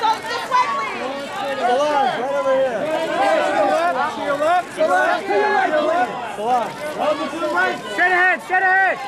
so this way, please. Solange, right over here. To your left, to your left, to your left, to your right, Solange. Straight ahead, straight ahead.